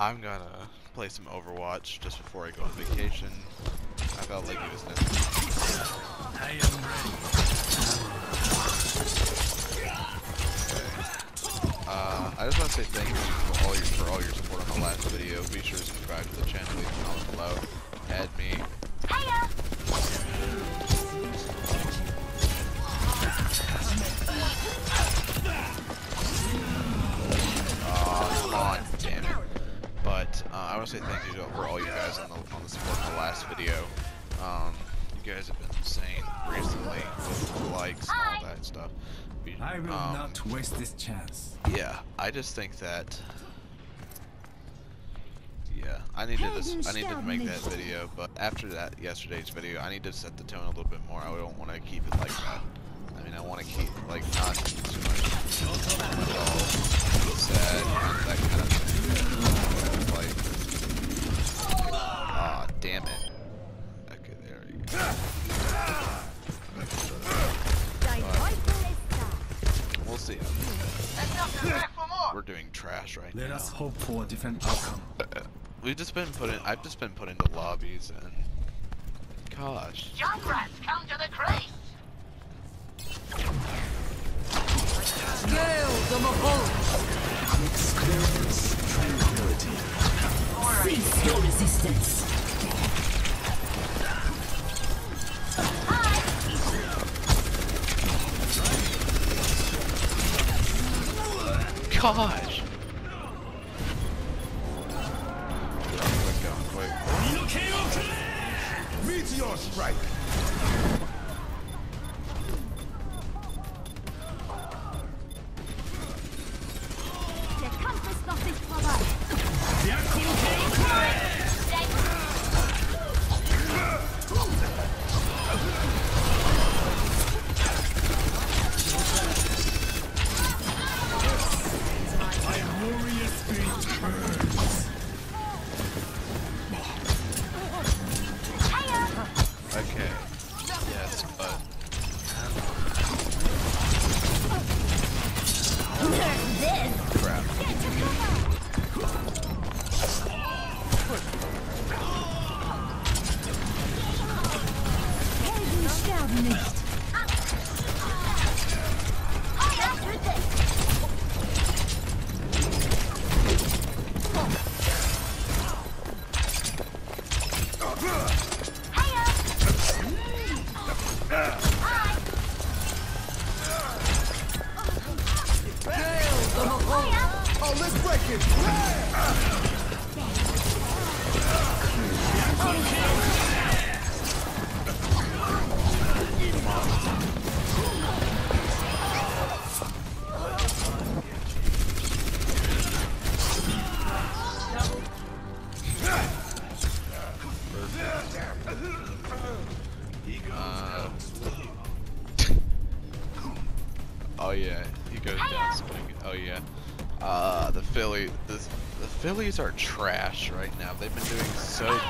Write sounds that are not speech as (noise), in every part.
I'm gonna play some Overwatch just before I go on vacation. I felt like it was necessary. I am ready. Uh, I just want to say thank you for all your for all your support on the last video. Be sure to subscribe to the channel, leave a comment below, add me. Oh, But I want to say thank you to, for all you guys on the on the support in the last video. Um, you guys have been insane recently with the likes and all that stuff. We- I will um, not waste this chance. yeah, I just think that. Yeah, I needed to. I needed to make that video, but after that yesterday's video, I need to set the tone a little bit more. I don't want to keep it like that. I mean, I want to keep like not too much, too much all sad and that kind of thing. Like, ah, damn it. Okay, there you go. We'll see. We're doing trash right Let now. us hope for a different outcome. Uh, uh, we've just been put in. I've just been put into lobbies and. Gosh. Junkrat, come to the crate! Experience tranquility. Cease your resistance. Gosh. Meteor strike. Oh, let's break it. Uh,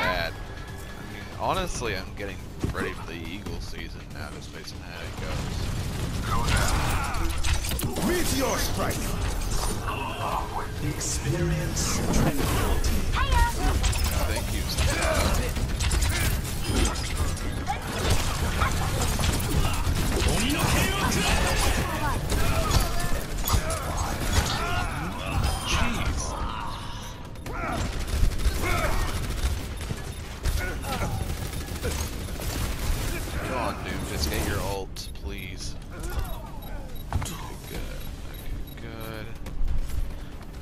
bad. I mean, honestly, I'm getting ready for the eagle season now, just based on how it goes. Meteor strike. Experience tranquility. Thank you. Steve.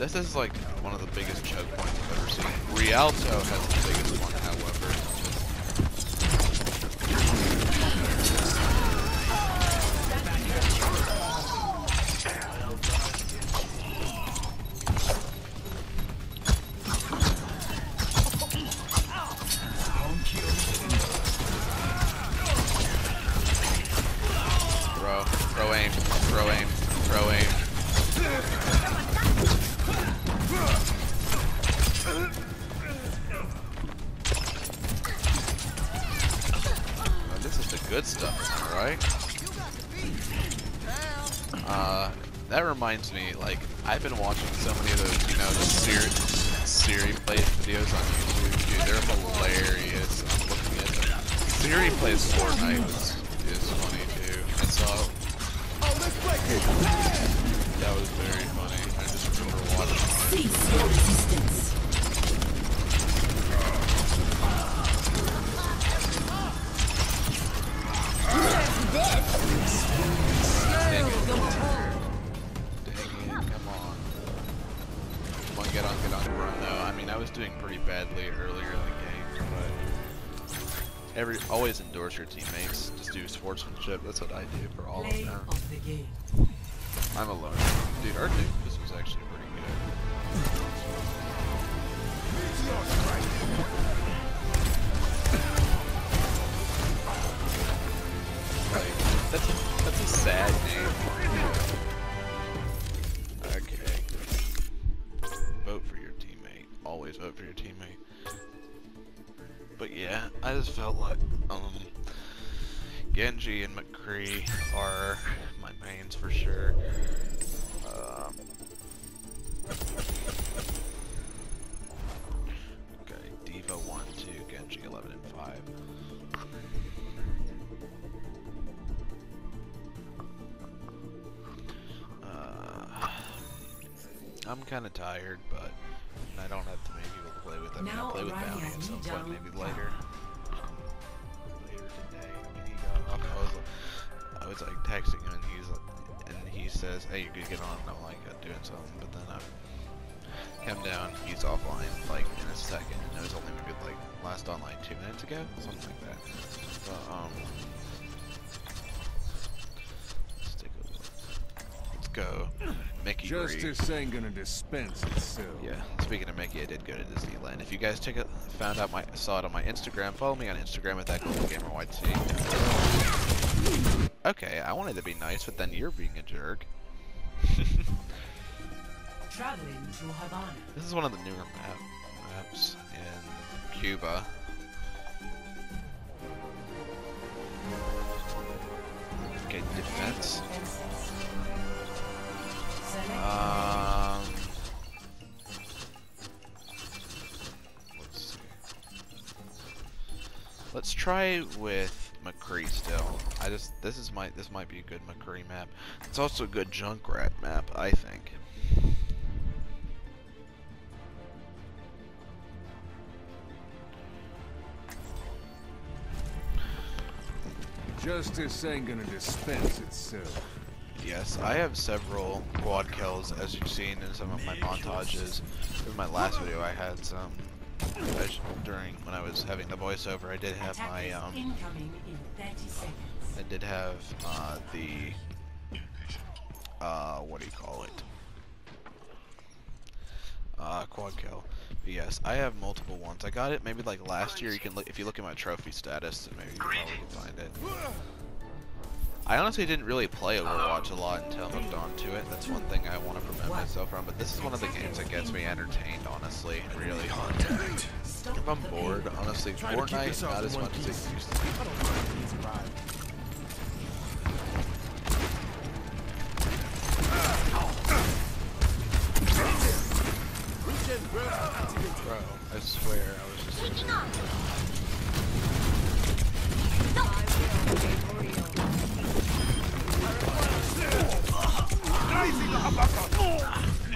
This is like one of the biggest choke points I've ever seen. Rialto has the biggest one, reminds me, like, I've been watching so many of those, you know, the ser Siri plays videos on YouTube, dude, they're hilarious. I'm looking at them. Siri plays Fortnite is, is funny too. Break it! that was very funny. I just remember watching. Cease was doing pretty badly earlier in the game, but every always endorse your teammates. Just do sportsmanship. That's what I do for all of them. of the game. I'm alone. Dude, our dude, this was actually pretty good. Like um Genji and McCree are my mains for sure. Um, okay, D.Va 1, 2, Genji 11 and 5. Uh, I'm kind of tired, but I don't have too many people to play with. I mean, I'll play with Bounty at some point, maybe. Later I was like texting him, and he's and he says, "Hey, you could get on." And I'm like uh, doing something, but then I come down. He's offline like in a second, and it was only maybe like last on like two minutes ago, something like that. But um. Let's take a look. Let's go. Mickey. Justice ain't gonna dispense itself. Yeah, speaking of Mickey, I did go to Disneyland. If you guys check it, found out my saw it on my Instagram, follow me on Instagram at that gamer YT. Okay, I wanted to be nice, but then you're being a jerk. Traveling to Havana. This is one of the newer map maps in Cuba. Okay, defense. Um, let's see. Let's try with McCree still. I just this is my this might be a good McCree map. It's also a good Junkrat map, I think. Justice ain't gonna dispense itself. Yes, I have several quad kills, as you've seen in some of my montages. In my last video, I had some. I sh- during when I was having the voiceover, I did have my um, incoming in 30 seconds. I did have uh, the uh, what do you call it? Uh, quad kill. But yes, I have multiple ones. I got it maybe like last year. You can look if you look at my trophy status, and maybe you probably can find it. I honestly didn't really play Overwatch a lot until I moved on to it. That's one thing I want to prevent myself from. But this is one of the games that gets me entertained, honestly, really. Stop If I'm bored, honestly, Try to keep Fortnite not as much as it used to be. Bro, I swear, I was just. Switching up.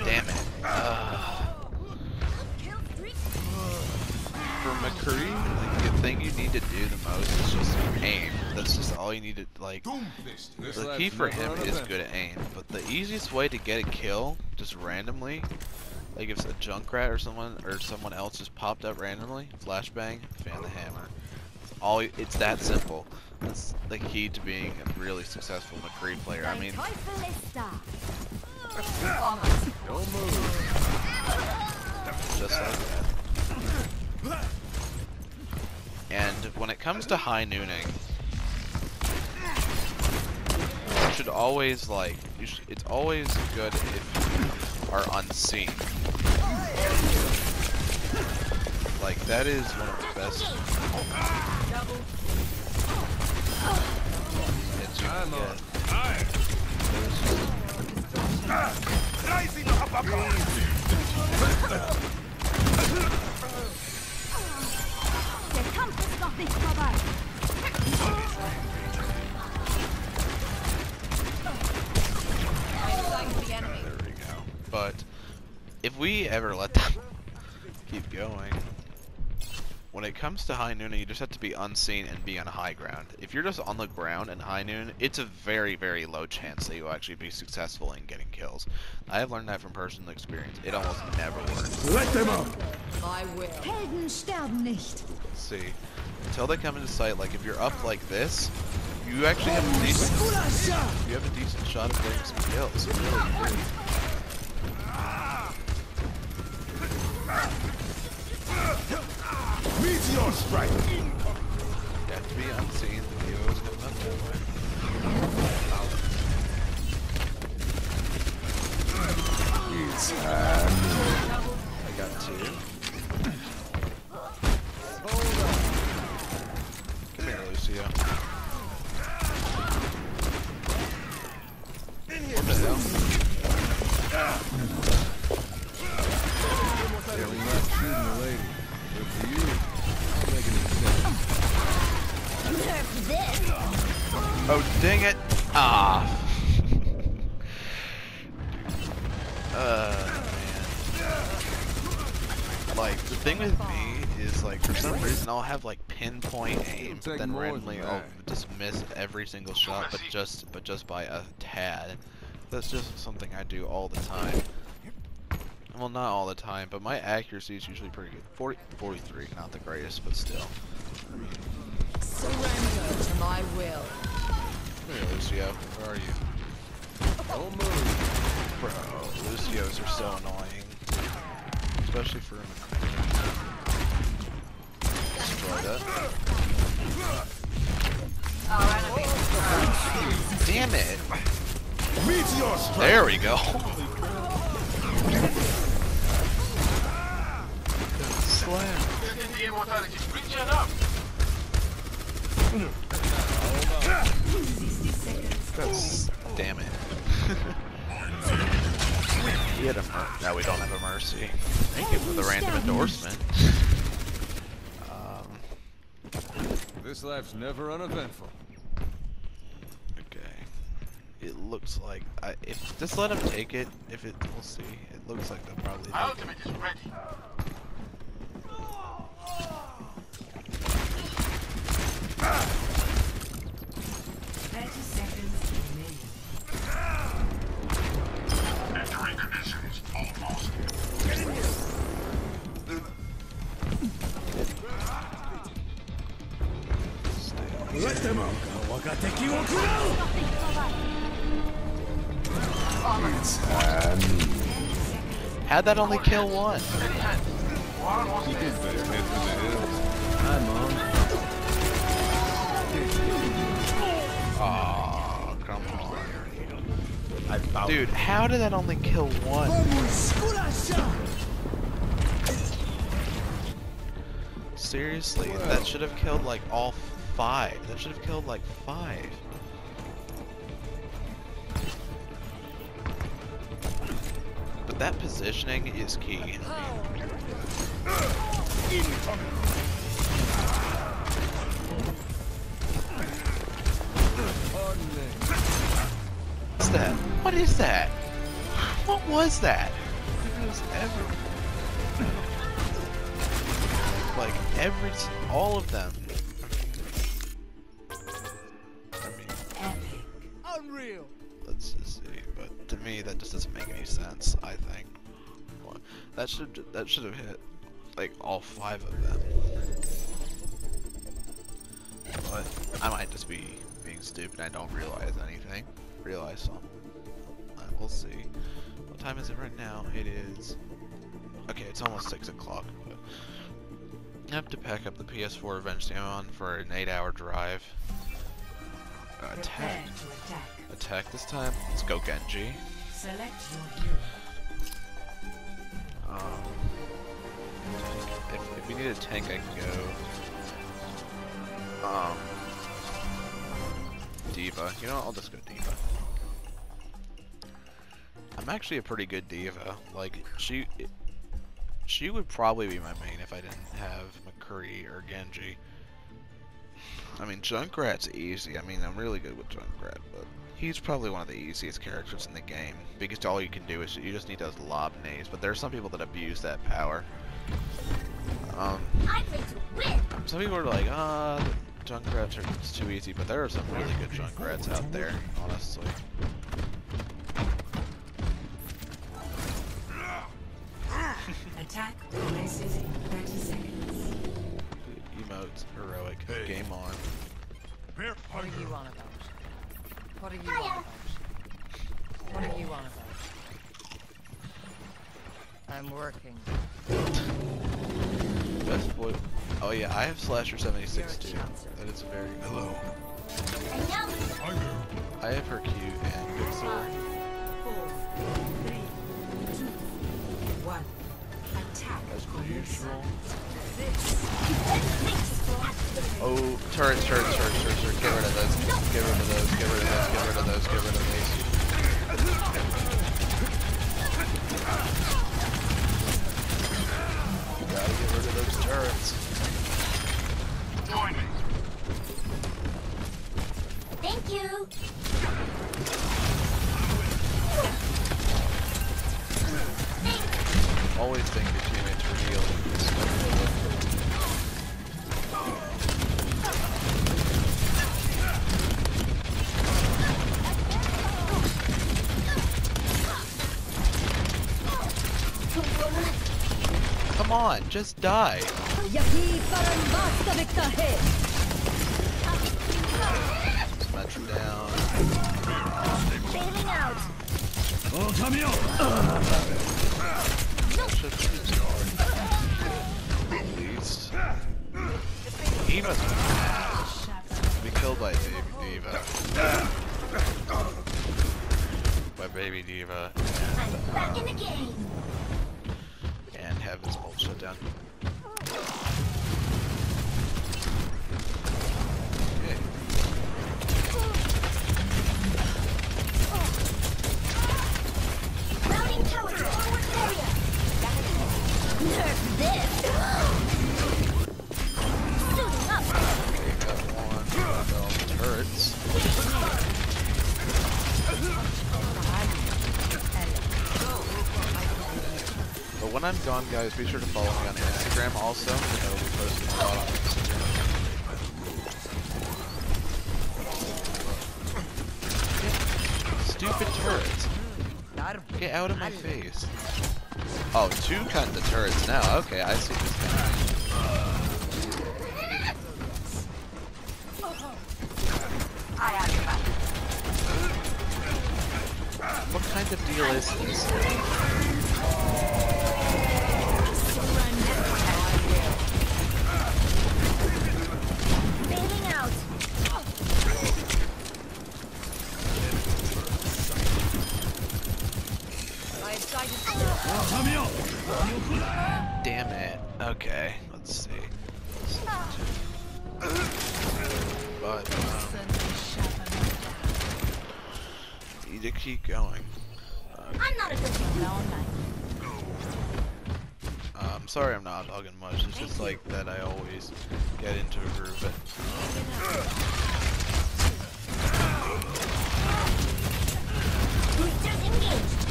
Damn it. Ugh. Kill streak. For McCree, like, the thing you need to do the most is just aim. That's just all you need to, like. The key for him is good at aim, but the easiest way to get a kill, just randomly, like if a Junkrat or someone or someone else just popped up randomly, flashbang, fan the hammer. It's all it's that simple. That's the key to being a really successful McCree player. I mean, Don't move. just like that. And when it comes to high nooning, you should always like, you should, it's always good if you are unseen. Like, that is one of the best hits you can Der Kampf ist. But if we ever let them (laughs) keep going when it comes to high noon, you just have to be unseen and be on high ground. If you're just on the ground in high noon, it's a very, very low chance that you'll actually be successful in getting kills. I have learned that from personal experience. It almost never works. My will. Helden sterben nicht. Let's see. Until they come into sight, like if you're up like this, you actually have a decent you have a decent shot of getting some kills. You really Meteor strike! Have to be unseen. You always come up that way. I got two. Single shot, but just, but just by a tad. That's just something I do all the time. Well, not all the time, but my accuracy is usually pretty good. 40, 43, not the greatest, but still. Surrender to my will. Come here, Lucio. Where are you? Don't move. Bro, Lucios are so annoying. Especially for a Destroy that. Damn it! Meteor! There we go! Slam. The immortality reach it up. That's, damn it. he had a mer- now we don't have a mercy. Thank you for the random endorsement. Um, This life's never uneventful. Okay. It looks like I, if just let him take it. If it, we'll see. It looks like they'll probably. My ultimate is ready. How'd that only kill one? He did better head for the hills. I'm. Oh, come on. Dude, how did that only kill one? Seriously, that should have killed like all five. That should have killed like five. Positioning is key. What's that? What is that? What was that? It was every... Like, every... all of them. I mean, Epic. Unreal! let's just see. But to me, that just doesn't make any sense, I think. That should that should have hit, like, all five of them. But I might just be being stupid. I don't realize anything. Realize some. Uh, we'll see. What time is it right now? It is. Okay, it's almost six o'clock. I have to pack up the PS4 Revenge Demon for an eight-hour drive. Uh, attack. attack. Attack this time. Let's go Genji. Select your hero. Um, if, if we need a tank, I can go. Um, D.Va. You know, I'll just go D.Va. I'm actually a pretty good D.Va. Like she, she would probably be my main if I didn't have McCree or Genji. I mean, Junkrat's easy. I mean, I'm really good with Junkrat, but he's probably one of the easiest characters in the game because all you can do is you just need those lob nades. But there are some people that abuse that power. Um, I'm ready to win. some people are like, ah, Junkrats are too easy, but there are some really good Junkrats out there, honestly. Attack commences in 30 seconds. Emotes, heroic, Hey. game on. What are you on about? What are you on about? What are you on about? I'm working. Best boy. Oh yeah, I have Slasher 76 too. chancer. That is a very good. Hello. And now Hunger. I have her cute and good sword. Five, four, three, two, one. Attack. As per usual. Oh, turrets, turrets, turrets, turrets, turrets. Get rid of those. Get rid of those. Get rid of those. Get rid of those. Get rid of these. Gotta get rid of those turrets. on, just die. Smash him down. Out. Oh. At least. Eva's be killed by baby D.Va. By baby D.Va. I'm back in the game and Heaven's Bolt shut down. Nerf this. When I'm gone, guys, be sure to follow me on Instagram also. I will be posting a lot on Instagram. Stupid turrets. Get out of my face. Oh, two kinds of turrets now. Okay, I see this guy. What kind of deal is this? Damn it. Okay, let's see. But, um, need to keep going. I'm not a good one. Um, sorry I'm not talking much. It's just like that I always get into a groove. But Boosters engaged.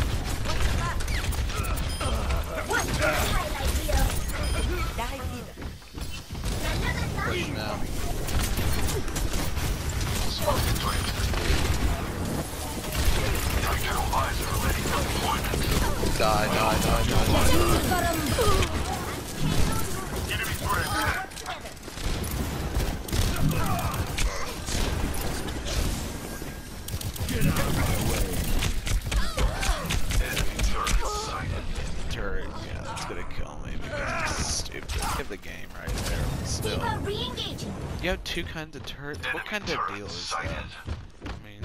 What's the highlight reel? Another push now. Smoke inflict. Titan visor ready for deployment. Die, die, die, die, die. Varam. Two kinds of turrets? What kind of deal is that? I mean,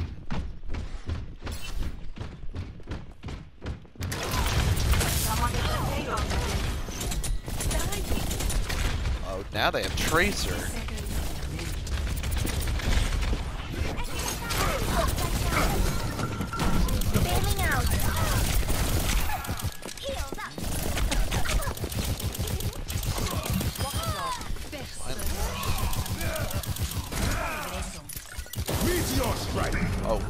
oh, now they have Tracer. Oh,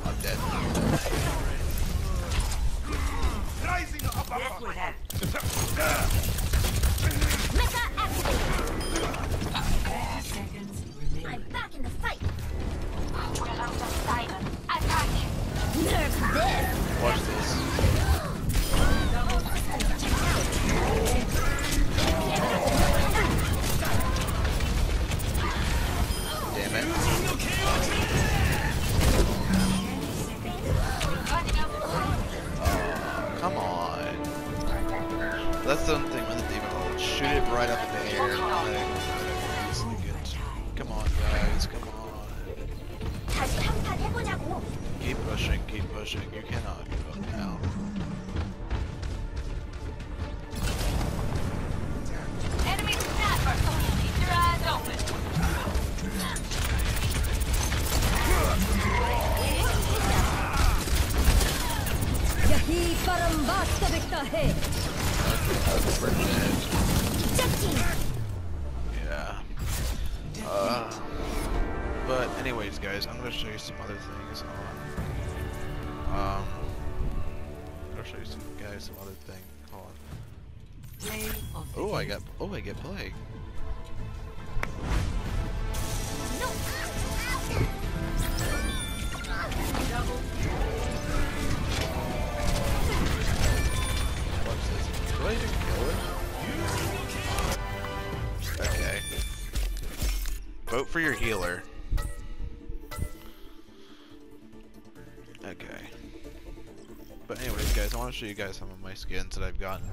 here. Come on, guys. Come on. Keep pushing. Keep pushing. You cannot give up now. Enemy sniper. Keep your eyes open. यही परम a है yeah. Uh, but anyways, guys, I'm gonna show you some other things on. Um, I'll show you some guys some other thing. Hold on. Play Oh, I got. Oh, I get plague. No. What's this? Do I even kill Vote for your healer. Okay. But anyways, guys, I want to show you guys some of my skins that I've gotten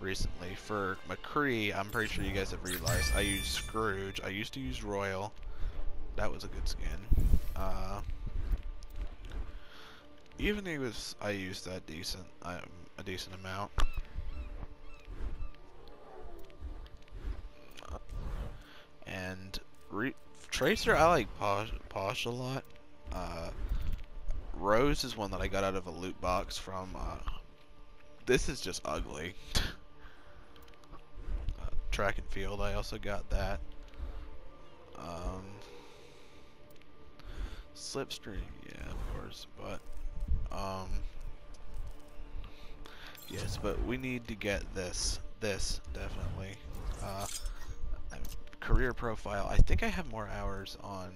recently. For McCree, I'm pretty sure you guys have realized I use Scrooge. I used to use Royal. That was a good skin. Uh, even he was, I used that decent, um, a decent amount. Tracer, I like Posh, Posh a lot. Uh, Rose is one that I got out of a loot box from. Uh, this is just ugly. uh, track and field, I also got that. Um, Slipstream, yeah, of course, but um, yes, but we need to get this, this definitely. Uh, career profile. I think I have more hours on,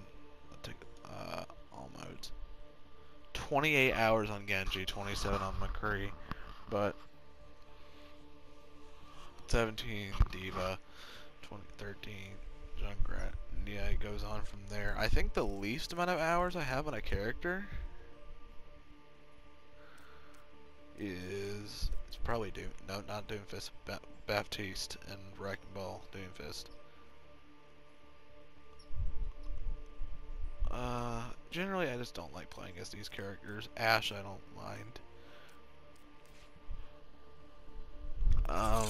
uh, all modes. 28 hours on Genji, 27 on McCree, but 17 D.Va, 2013 Junkrat. Yeah, it goes on from there. I think the least amount of hours I have on a character is it's probably Doom. No, not Doomfist. Ba- Baptiste and Wrecking Ball. Doomfist. Uh, generally, I just don't like playing as these characters. Ashe, I don't mind. Um,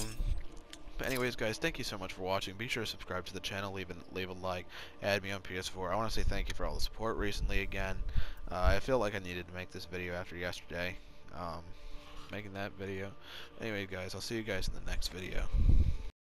but anyways, guys, thank you so much for watching. Be sure to subscribe to the channel, leave a, leave a like, add me on PS4. I want to say thank you for all the support recently again. Uh, I feel like I needed to make this video after yesterday. Um, making that video. Anyway, guys, I'll see you guys in the next video.